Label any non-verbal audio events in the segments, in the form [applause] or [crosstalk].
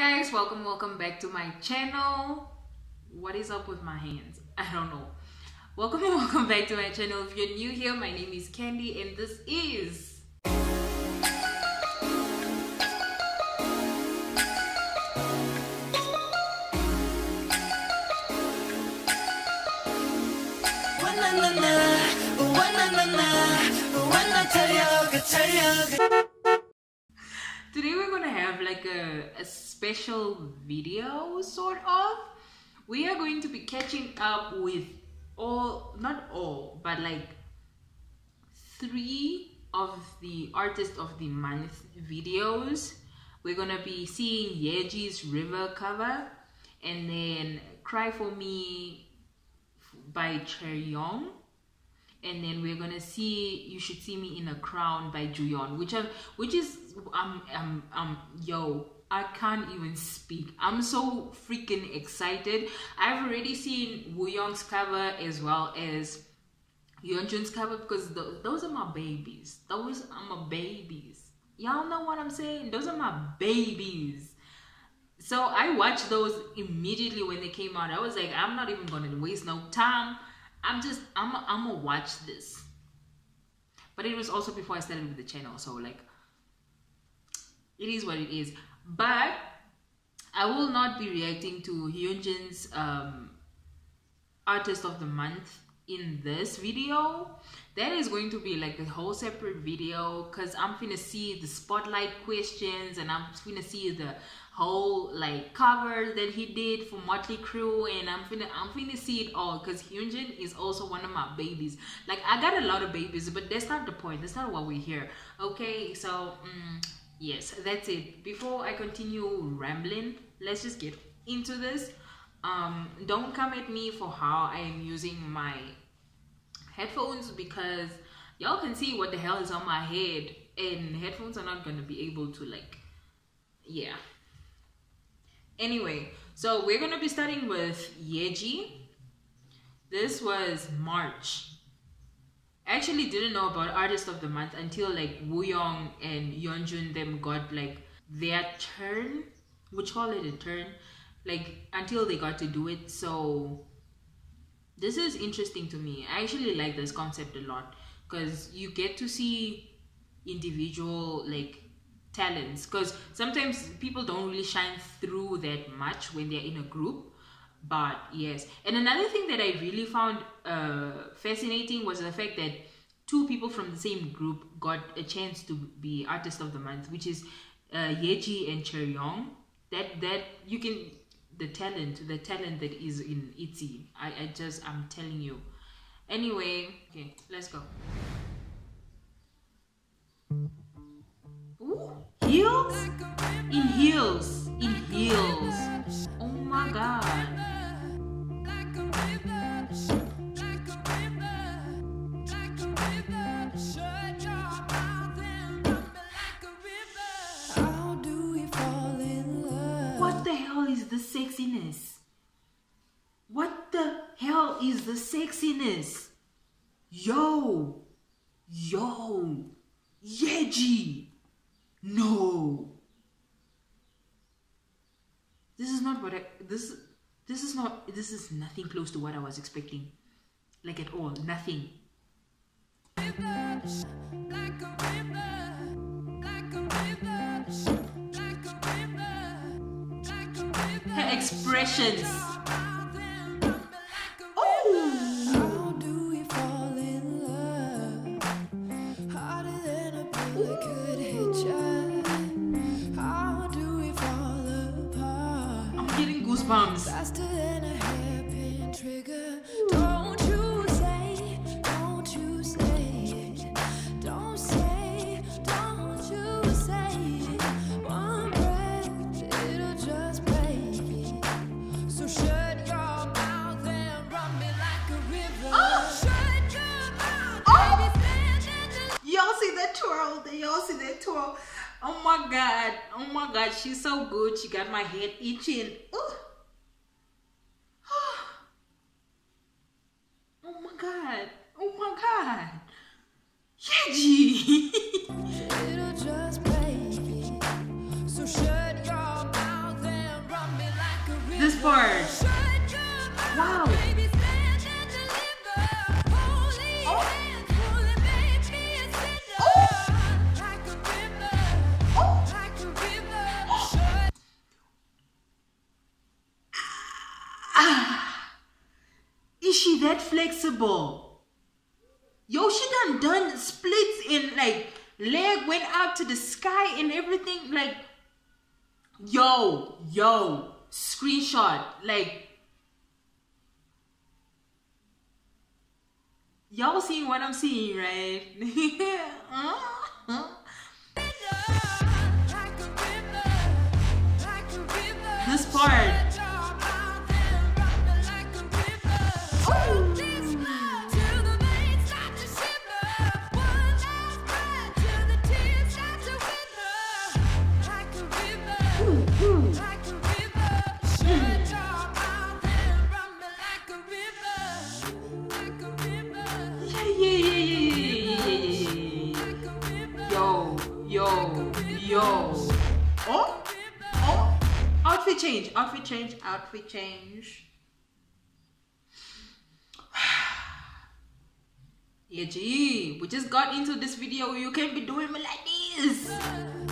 guys welcome welcome back to my channel. What is up with my hands? I don't know. Welcome and [laughs] welcome back to my channel. If you're new here my name is Kendi and this is today we're gonna have like a, a special video sort of we are going to be catching up with all not all but like three of the artist of the month videos. We're gonna be seeing yeji's river cover and then cry for me by Chaeryeong and then we're gonna see you should see me in a crown by Juyeon which are which is um um um yo I can't even speak. I'm so freaking excited. I've already seen Wooyoung's cover as well as Yeonjun's cover because th- those are my babies. Those are my babies. Y'all know what I'm saying? Those are my babies. So I watched those immediately when they came out. I was like I'm not even gonna waste no time. I'm just I'm I'm gonna watch this. But it was also before I started with the channel, so like it is what it is. But I will not be reacting to Hyunjin's um, artist of the month in this video. That is going to be like a whole separate video because I'm gonna see the spotlight questions and I'm gonna see the whole like cover that he did for Motley Crue and I'm finna I'm finna see it all because Hyunjin is also one of my babies. Like I got a lot of babies, but that's not the point. That's not why we're here. Okay, so mm, yes, that's it. Before I continue rambling, let's just get into this. Um, don't come at me for how I am using my headphones because y'all can see what the hell is on my head and headphones are not gonna be able to like yeah Anyway, so we're gonna be starting with Yeji. This was March. Actually didn't know about Artist of the Month until like Wooyoung and Yeonjun them got like their turn. Which call it a turn. Like until they got to do it. So this is interesting to me. I actually like this concept a lot because you get to see individual like talents because sometimes people don't really shine through that much when they're in a group but yes and another thing that i really found uh, fascinating was the fact that two people from the same group got a chance to be artist of the month which is uh, yeji and Chaeryeong. that that you can the talent the talent that is in itzy i, I just i'm telling you anyway okay let's go Ooh, heels? In heels. In heels. Oh my god. This is nothing close to what I was expecting. Like at all. Nothing. Her expressions. Flexible? Yo, she done done splits in like leg went out to the sky and everything. Like, yo, yo, screenshot. Like, y'all seeing what I'm seeing, right? [laughs] Uh-huh. like change, outfit change, outfit change. [sighs] Yeji, we just got into this video. You can't be doing me like this.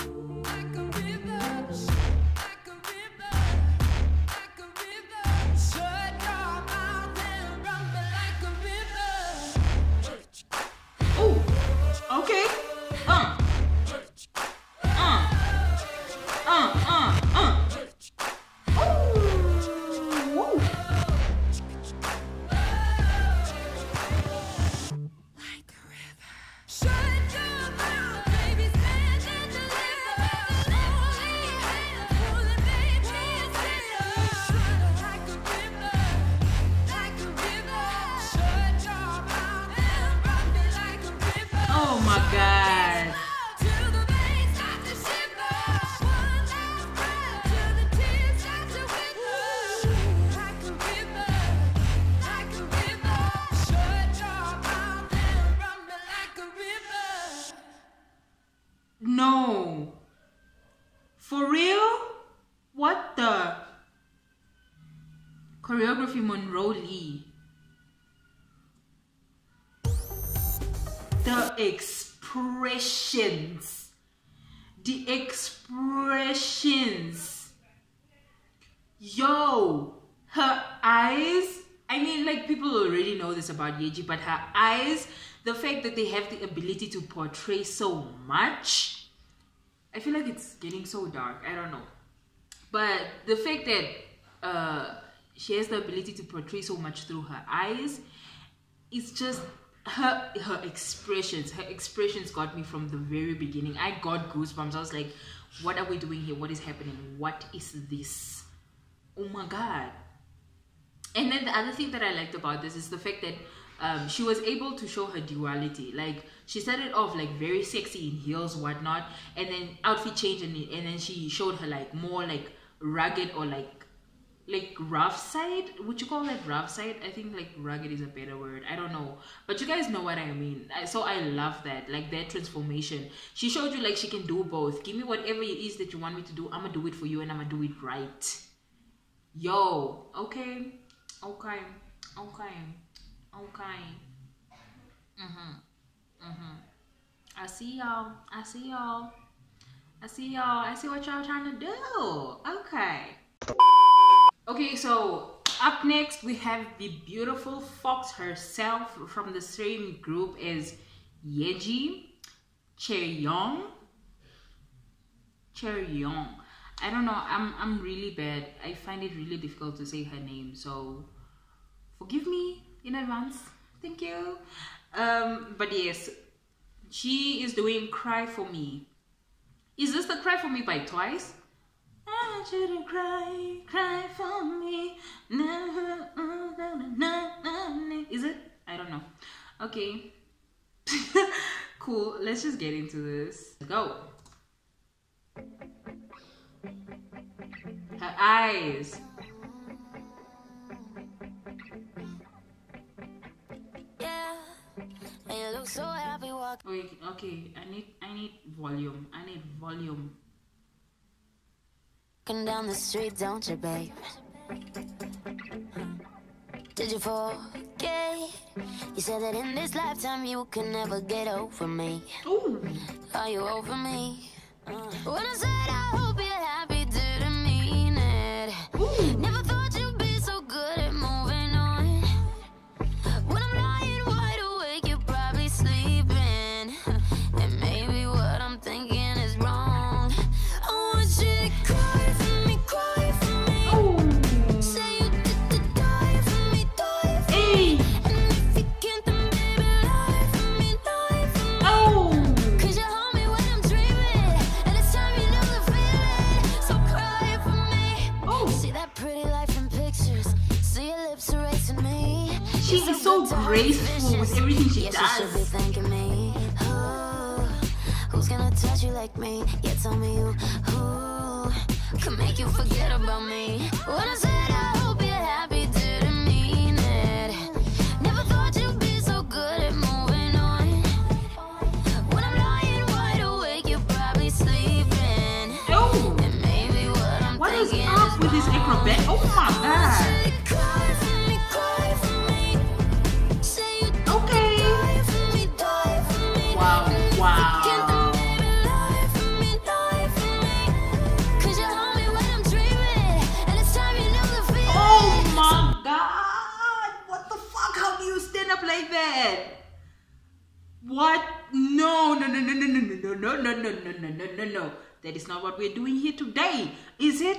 Expressions. The expressions. Yo, her eyes. I mean, like people already know this about Yeji, but her eyes, the fact that they have the ability to portray so much, I feel like it's getting so dark. I don't know. But the fact that uh, she has the ability to portray so much through her eyes, it's just her her expressions. Her expressions got me from the very beginning. I got goosebumps. I was like, "What are we doing here? What is happening? What is this? Oh my god!" And then the other thing that I liked about this is the fact that um, she was able to show her duality. Like she started off like very sexy in heels, whatnot, and then outfit change, and, and then she showed her like more like rugged or like like rough side. Would you call that rough side? I think like rugged is a better word. I don't know, but you guys know what I mean. So I love that, like that transformation. She showed you like she can do both. Give me whatever it is that you want me to do. I'ma do it for you, and I'ma do it right. Yo, okay, okay, okay, okay. Mhm, mhm. I see y'all. I see y'all. I see y'all. I see what y'all trying to do. Okay. Okay, so up next we have the beautiful Fox herself from the same group as Yeji Cheryong. Cheryong. I don't know. I'm I'm really bad. I find it really difficult to say her name. So forgive me in advance. Thank you. Um, but yes, she is doing "Cry for Me." Is this the "Cry for Me" by Twice? Want you to cry, cry for me. Is it? I don't know. Okay. [laughs] cool. Let's just get into this. Go. Her eyes. Yeah, and look so happy walking. Wait, okay. I need I need volume. I need volume walking down the street, don't you, babe? Did you forget? You said that in this lifetime you can never get over me. Ooh. Are you over me? When I said I hope you're happy, didn't mean it. Ooh. this acrobat. Oh my god. like that. What? No, no, no, no, no, no, no, no, no, no, no, no, no, no, no. That is not what we're doing here today, is it?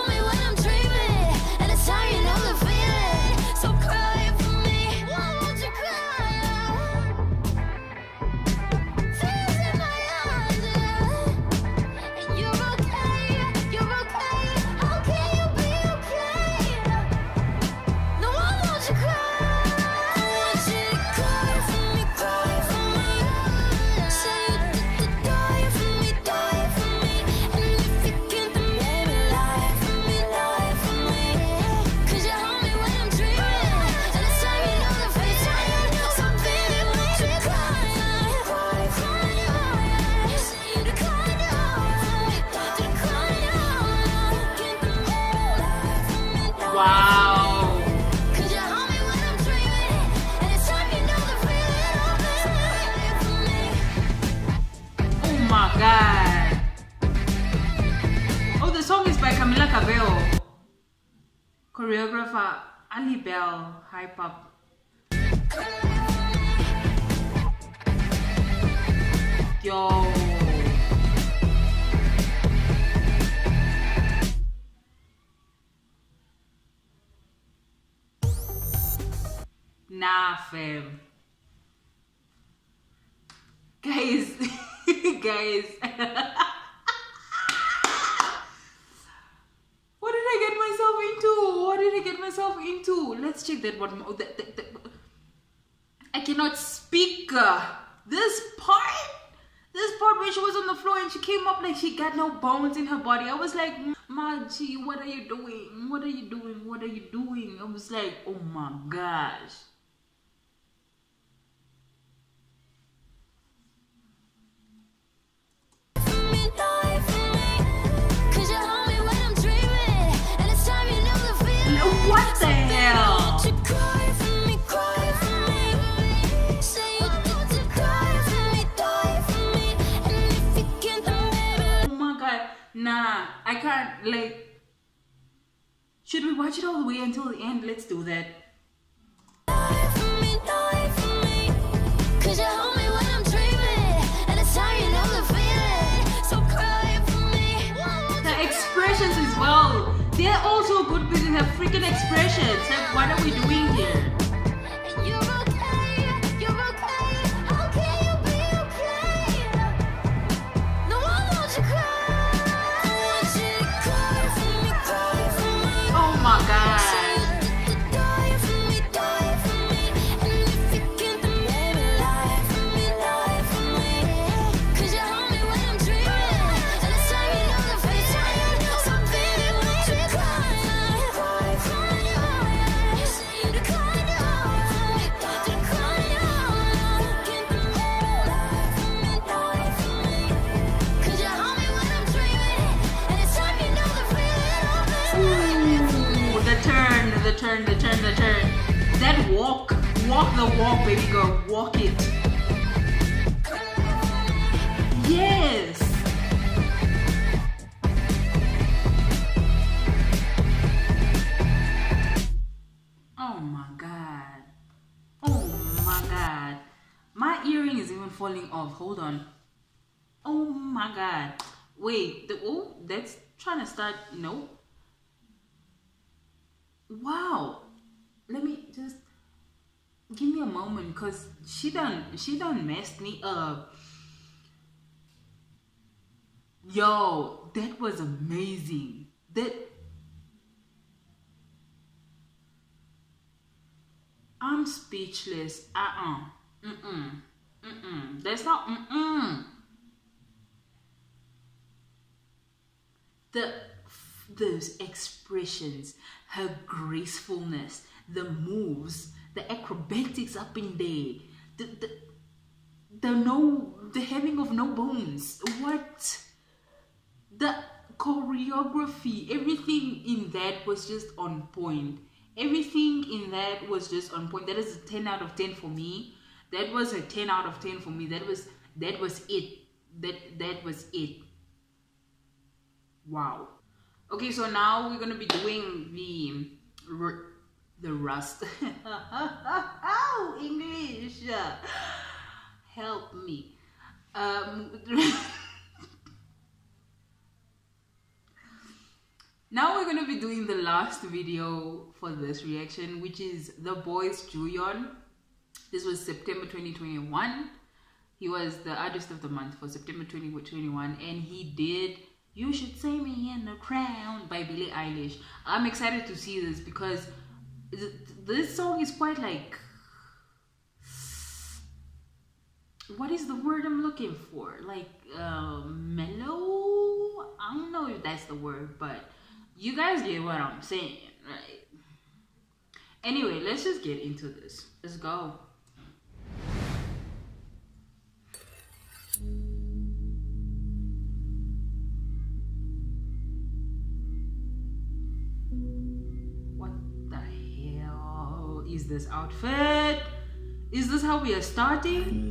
Rafa, Ali Bell, Hype Up. Yo. Nah, fam. Guys, [laughs] guys. [laughs] What did I get myself into? What did I get myself into? Let's check that one more. Oh, that, that, that. I cannot speak. Uh, this part? This part where she was on the floor and she came up like she got no bones in her body. I was like, my what are you doing? What are you doing? What are you doing? I was like, oh my gosh. nah, I can't, like, should we watch it all the way until the end? Let's do that. The expressions as well. They're also good because they have freaking expressions. Like, what are we doing here? Turn, the turn, the turn. Then walk, walk the walk, baby girl, walk it. Yes. Oh my god. Oh my god. My earring is even falling off. Hold on. Oh my god. Wait, the oh that's trying to start no. Wow. Let me just give me a moment because she done she done messed me up. Yo, that was amazing. That I'm speechless. Uh-uh. Mm-mm. Mm-mm. That's not mm-mm. The those expressions, her gracefulness, the moves, the acrobatics up in there, the the, the no the having of no bones. What the choreography, everything in that was just on point. Everything in that was just on point. That is a 10 out of 10 for me. That was a 10 out of 10 for me. That was that was it. That that was it. Wow. Okay, so now we're gonna be doing the the rust. [laughs] oh, English. Help me. Um, [laughs] now we're gonna be doing the last video for this reaction, which is the boys Juyeon. This was September 2021. He was the artist of the month for September 2021, and he did "You Should See Me in the Crown" by Billie Eilish. I'm excited to see this because th- this song is quite like what is the word I'm looking for? Like uh, mellow? I don't know if that's the word, but you guys get what I'm saying, right? Anyway, let's just get into this. Let's go. This outfit? Is this how we are starting?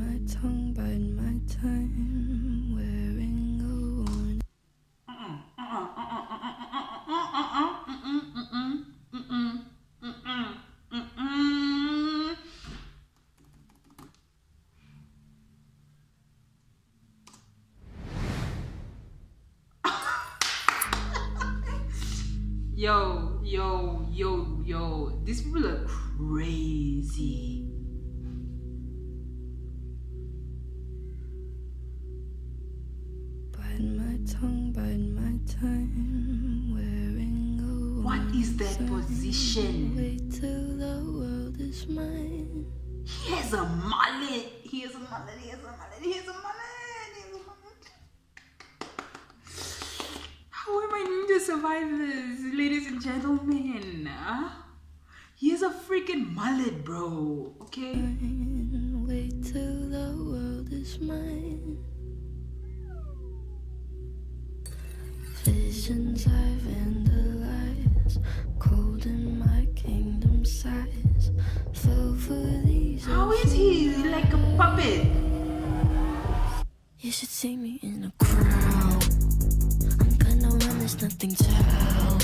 Tongue, bite my time, wearing a What is that position? Wait till the world is mine. He has a mullet. He has a mullet. He has a mullet. He has a mullet. He has a mullet. How am I going to survive this, ladies and gentlemen? Huh? He has a freaking mullet, bro. Okay. Wait till the world is mine. Visions I've vandalized, cold in my kingdom size. Fell for these. How is he like a puppet? You should see me in a crowd. I'm gonna run, there's nothing to help.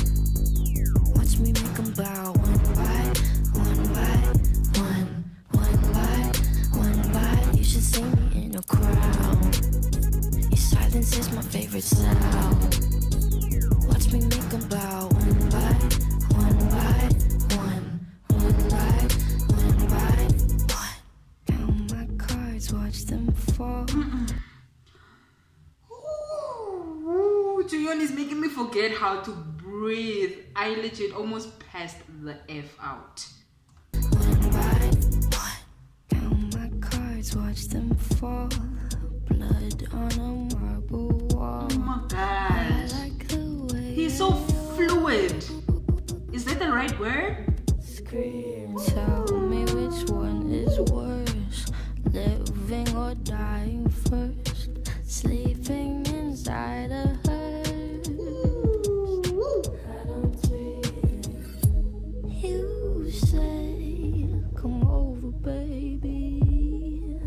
Watch me make 'em bow one by one by one, one by one by. You should see me in a crowd. Your silence is my favorite sound. Bow one by one by one, one by one by one. Count my cards, watch them fall. Ooh, Juyeon is making me forget how to breathe. I legit almost passed the F out. One by one. Count my cards, watch them fall. Blood on a marble wall. Oh my I god. like the way He's so fluid. Is that the right word? Scream. Tell me which one is worse, living or dying first, sleeping inside a hearse. I don't dream. You say, come over, baby.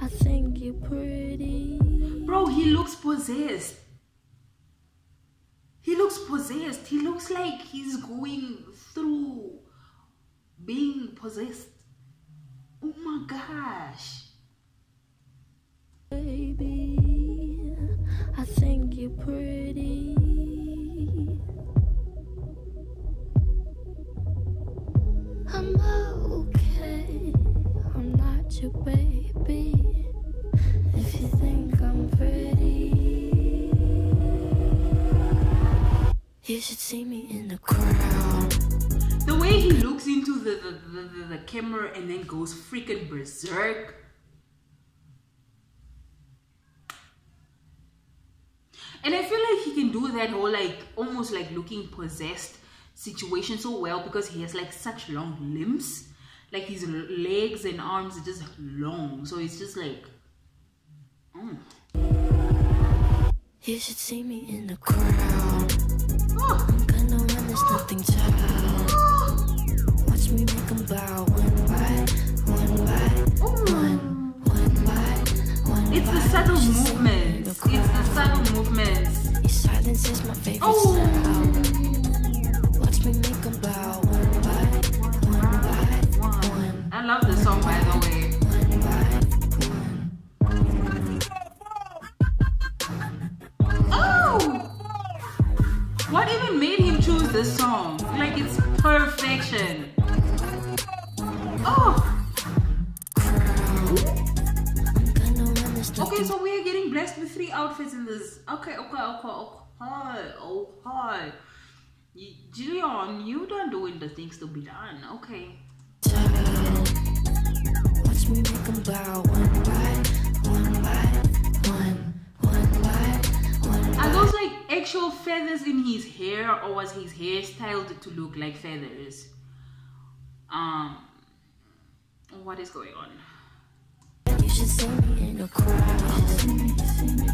I think you're pretty. Bro, he looks possessed possessed. He looks like he's going through being possessed. Oh my gosh. Baby, I think you're pretty. I'm okay. You should see me in the crowd. The way he looks into the, the, the, the, the camera and then goes freaking berserk. And I feel like he can do that whole like almost like looking possessed situation so well because he has like such long limbs. Like his legs and arms are just long. So it's just like oh. You should see me in the crowd. It's the by. subtle You should see me in movements. It's the subtle movements. Your silence is my favorite Oh. sound. Watch me make 'em bow one by one by one, I love the song by the way. This song? Like it's perfection. Oh! Okay, so we are getting blessed with three outfits in this. Okay, okay, okay, okay. Oh, hi. Y- Jillian, you done doing the things to be done. Okay. Watch me make 'em bow actual feathers in his hair or was his hair styled to look like feathers? Um, what is going on? You should see me in a crowd.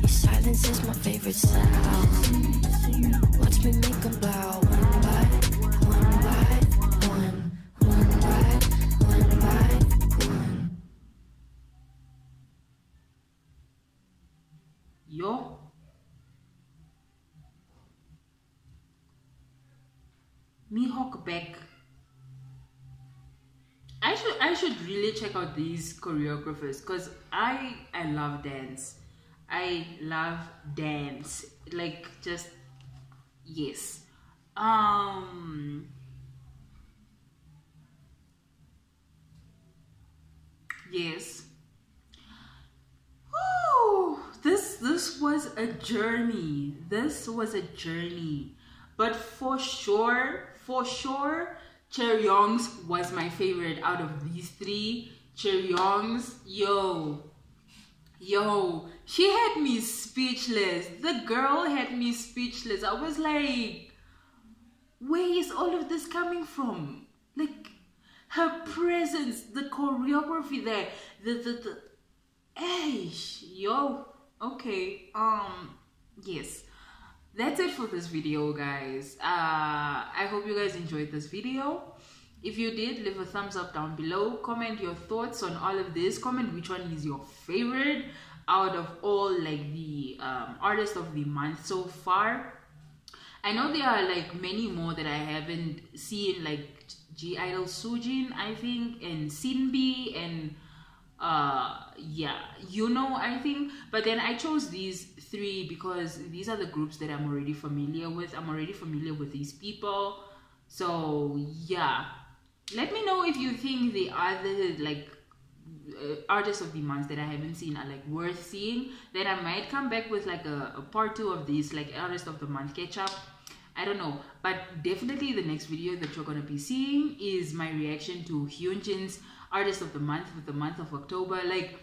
Silence is my favorite sound. Watch me make 'em bow Mihawk back. I should I should really check out these choreographers because I I love dance. I love dance. Like just yes. Um Yes. Whew, this this was a journey. This was a journey. But for sure, for sure, Cheryong's was my favorite out of these three. Cheryong's, yo, yo, she had me speechless. The girl had me speechless. I was like, where is all of this coming from? Like her presence, the choreography there, the the the Eish, yo, okay, um, yes, that's it for this video, guys. Uh, I hope you guys enjoyed this video. If you did, leave a thumbs up down below. Comment your thoughts on all of this. Comment which one is your favorite out of all like the um, artist of the month so far. I know there are like many more that I haven't seen, like G Idol Soojin, I think, and SinB, and uh, yeah, you know, I think. But then I chose these three because these are the groups that I'm already familiar with. I'm already familiar with these people, so yeah. Let me know if you think the other like uh, artists of the month that I haven't seen are like worth seeing, then I might come back with like a, a part two of these like artist of the month catch up. I don't know, but definitely the next video that you're gonna be seeing is my reaction to Hyunjin's artist of the month with the month of October. Like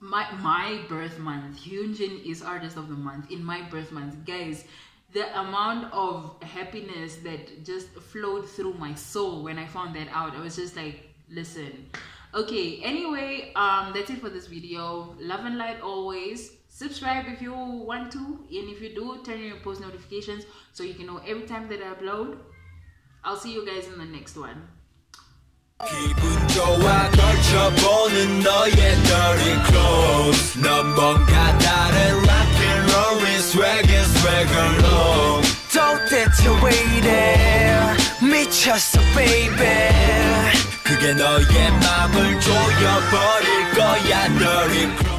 my my birth month, Hyunjin is artist of the month in my birth month, guys. The amount of happiness that just flowed through my soul when I found that out, I was just like, listen. Okay, anyway, um, that's it for this video. Love and light always. Subscribe if you want to, and if you do, turn on your post notifications so you can know every time that I upload. I'll see you guys in the next one. 기분 좋아 걸쳐보는 너의 dirty clothes 넌 뭔가 다른 rock and roll is swagger swagger low 도대체 왜 이래 미쳤어 baby 그게 너의 맘을 조여버릴 거야 dirty clothes